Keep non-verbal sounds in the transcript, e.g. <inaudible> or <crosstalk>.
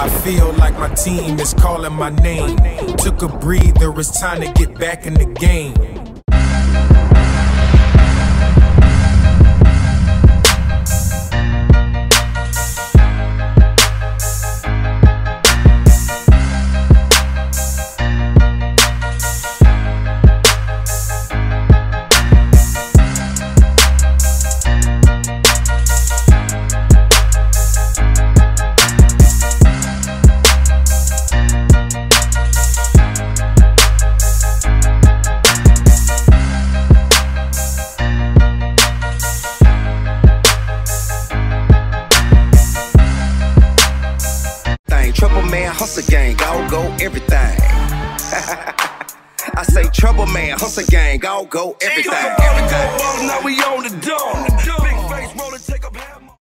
I feel like my team is calling my name. Took a breather, it's time to get back in the game. Trouble man, hustle gang, all go everything. <laughs> I say trouble man, hustle gang, all go everything. Everything.